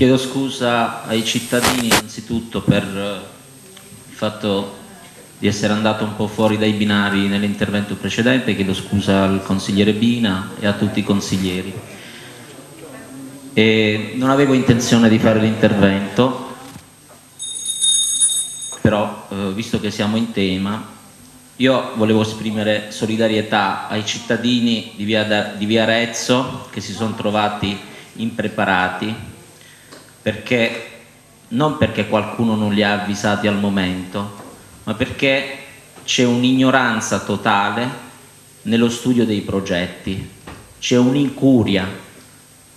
chiedo scusa ai cittadini innanzitutto per il fatto di essere andato un po' fuori dai binari nell'intervento precedente, chiedo scusa al consigliere Bina e a tutti i consiglieri. E non avevo intenzione di fare l'intervento, però eh, visto che siamo in tema, io volevo esprimere solidarietà ai cittadini di via, da, di via Arezzo che si sono trovati impreparati, perché, non perché qualcuno non li ha avvisati al momento, ma perché c'è un'ignoranza totale nello studio dei progetti, c'è un'incuria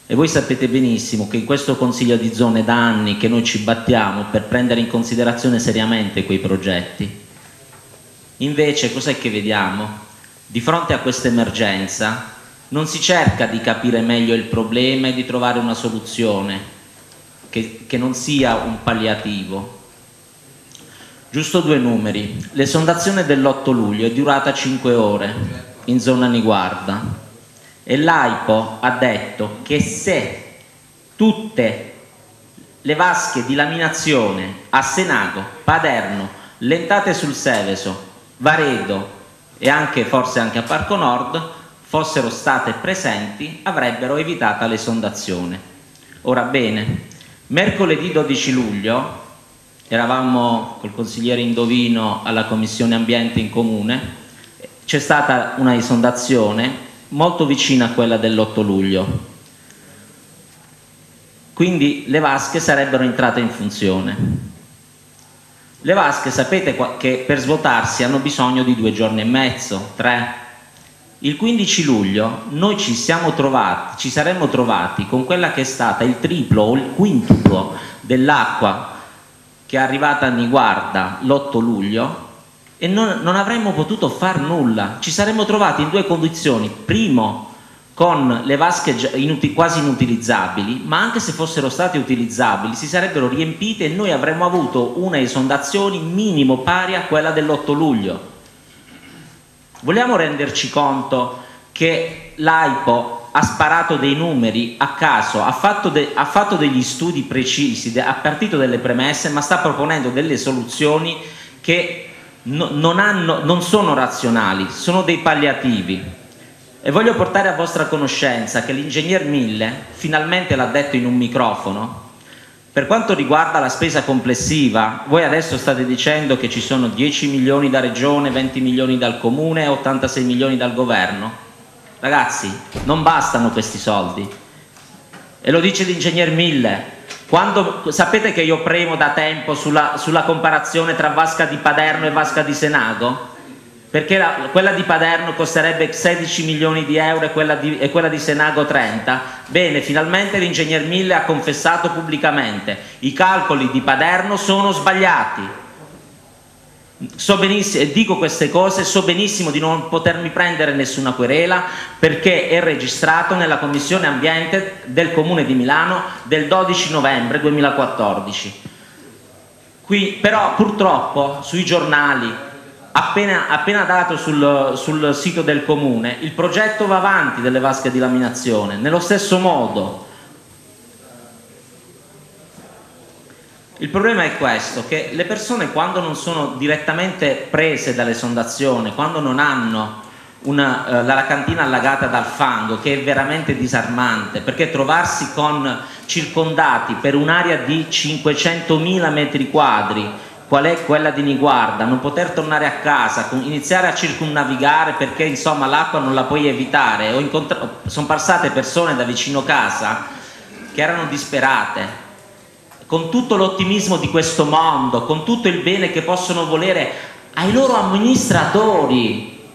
e voi sapete benissimo che in questo Consiglio di zone da anni che noi ci battiamo per prendere in considerazione seriamente quei progetti. Invece cos'è che vediamo? Di fronte a questa emergenza non si cerca di capire meglio il problema e di trovare una soluzione che, che non sia un palliativo. Giusto due numeri. L'esondazione dell'8 luglio è durata 5 ore in zona Niguarda e l'AIPO ha detto che se tutte le vasche di laminazione a Senago, Paderno, Lentate sul Seveso, Varedo e anche, forse anche a Parco Nord fossero state presenti avrebbero evitato l'esondazione. Ora bene, mercoledì 12 luglio eravamo col consigliere Indovino alla Commissione Ambiente in Comune, c'è stata una esondazione molto vicina a quella dell'8 luglio. Quindi le vasche sarebbero entrate in funzione. Le vasche sapete che per svuotarsi hanno bisogno di due giorni e mezzo, tre. Il 15 luglio noi ci trovati, ci saremmo trovati con quella che è stata il triplo o il quintuplo dell'acqua che è arrivata a Niguarda l'8 luglio e non, non avremmo potuto far nulla. Ci saremmo trovati in due condizioni. Primo, con le vasche inuti, quasi inutilizzabili, ma anche se fossero state utilizzabili si sarebbero riempite e noi avremmo avuto una esondazione minimo pari a quella dell'8 luglio. Vogliamo renderci conto che l'AIPO ha sparato dei numeri a caso, ha fatto, de, ha fatto degli studi precisi, ha partito delle premesse, ma sta proponendo delle soluzioni che no, non, hanno, non sono razionali, sono dei palliativi. E voglio portare a vostra conoscenza che l'ingegner Mille finalmente l'ha detto in un microfono. Per quanto riguarda la spesa complessiva, voi adesso state dicendo che ci sono 10 milioni da regione, 20 milioni dal comune e 86 milioni dal governo. Ragazzi, non bastano questi soldi. E lo dice l'ingegner Mille, quando, sapete che io premo da tempo sulla, sulla, comparazione tra Vasca di Paderno e Vasca di Senago? Perché la, quella di Paderno costerebbe 16 milioni di euro e quella di, e quella di Senago 30. Bene, finalmente l'ingegner Mille ha confessato pubblicamente i calcoli di Paderno sono sbagliati So benissimo, dico queste cose, so benissimo di non potermi prendere nessuna querela perché è registrato nella Commissione Ambiente del Comune di Milano del 12 novembre 2014. Qui, però purtroppo sui giornali, appena, appena dato sul, sul sito del Comune, il progetto va avanti delle vasche di laminazione, nello stesso modo. Il problema è questo, che le persone quando non sono direttamente prese dall'esondazione, quando non hanno una, eh, la cantina allagata dal fango, che è veramente disarmante, perché trovarsi con circondati per un'area di 500.000 metri quadri, qual è quella di Niguarda, non poter tornare a casa, iniziare a circumnavigare perché insomma l'acqua non la puoi evitare, sono passate persone da vicino casa che erano disperate, con tutto l'ottimismo di questo mondo, con tutto il bene che possono volere ai loro amministratori,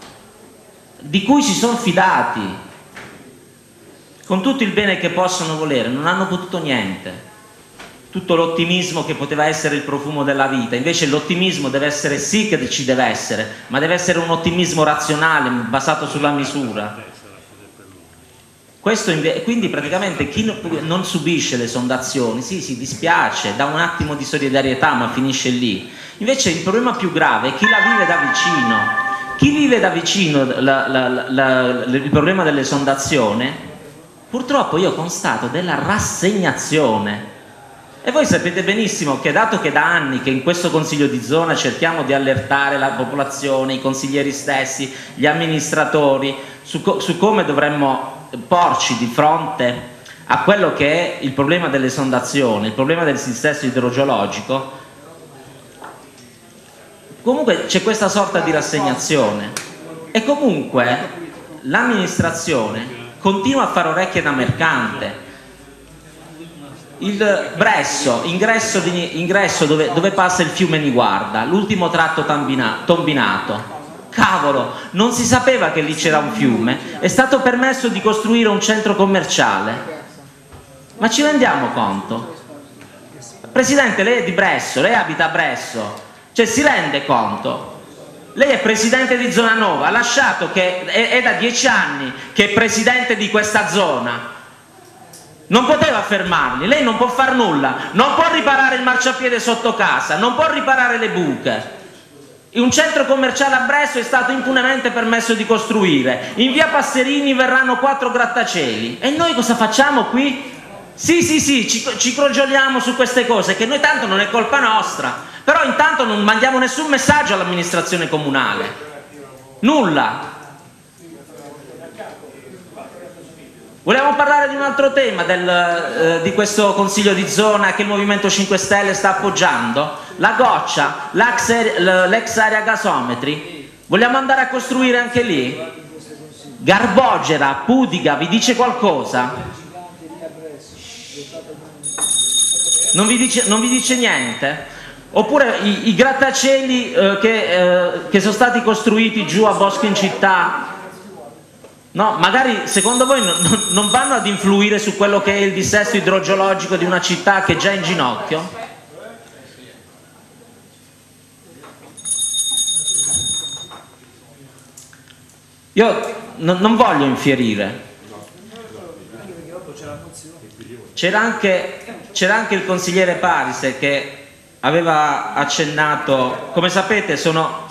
di cui si sono fidati, con tutto il bene che possono volere, non hanno potuto niente. Tutto l'ottimismo che poteva essere il profumo della vita, invece l'ottimismo deve essere sì che ci deve essere, ma deve essere un ottimismo razionale, basato sulla misura. Questo quindi praticamente chi non subisce le sondazioni sì, si dispiace, dà un attimo di solidarietà ma finisce lì. Invece il problema più grave è chi la vive da vicino. Chi vive da vicino la, la, la, il problema dell'esondazione, purtroppo io constato della rassegnazione. E voi sapete benissimo che dato che da anni che in questo Consiglio di zona cerchiamo di allertare la popolazione, i consiglieri stessi, gli amministratori, su, co su come dovremmo porci di fronte a quello che è il problema dell'esondazione, il problema del sistema idrogeologico, comunque c'è questa sorta di rassegnazione. E comunque l'amministrazione continua a fare orecchie da mercante il Bresso, ingresso, di, ingresso dove, dove, passa il fiume Niguarda, l'ultimo tratto tambina, tombinato. Cavolo, non si sapeva che lì c'era un fiume, è stato permesso di costruire un centro commerciale. Ma ci rendiamo conto? Presidente, lei è di Bresso, lei abita a Bresso, cioè si rende conto? Lei è presidente di Zona Nova, ha lasciato che è, è da dieci anni che è presidente di questa zona non poteva fermarli, lei non può far nulla, non può riparare il marciapiede sotto casa, non può riparare le buche. Un centro commerciale a Bresso è stato impunemente permesso di costruire, in via Passerini verranno quattro grattacieli e noi cosa facciamo qui? Sì, sì, sì, ci, ci crogioliamo su queste cose, che noi tanto non è colpa nostra, però intanto non mandiamo nessun messaggio all'amministrazione comunale, nulla. Vogliamo parlare di un altro tema del, eh, di questo Consiglio di zona che il Movimento 5 Stelle sta appoggiando? La goccia, l'ex area gasometri. Vogliamo andare a costruire anche lì? Garbogera, Pudiga, vi dice qualcosa? Non vi dice, non vi dice niente? Oppure i, i grattacieli eh, che, eh, che sono stati costruiti giù a Bosco in città No, magari secondo voi non, non vanno ad influire su quello che è il dissesto idrogeologico di una città che è già in ginocchio? Io non, voglio infierire. C'era anche, anche, il consigliere Parise che aveva accennato, come sapete sono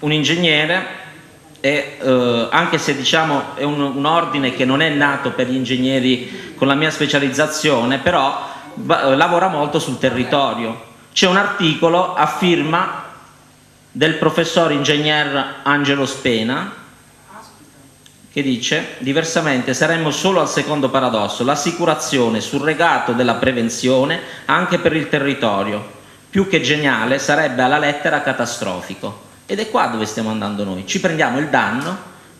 un ingegnere e, eh, anche se diciamo è un, un, ordine che non è nato per gli ingegneri con la mia specializzazione, però va, lavora molto sul territorio. C'è un articolo a firma del professor ingegner Angelo Spena che dice diversamente saremmo solo al secondo paradosso, l'assicurazione surregato della prevenzione anche per il territorio. Più che geniale sarebbe alla lettera catastrofico. Ed è qua dove stiamo andando noi. Ci prendiamo il danno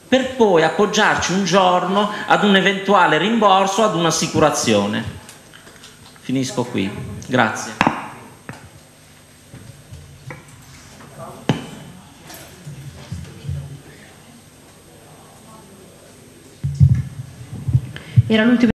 per poi appoggiarci un giorno ad un eventuale rimborso, ad un'assicurazione. Finisco qui. Grazie. Era l'ultimo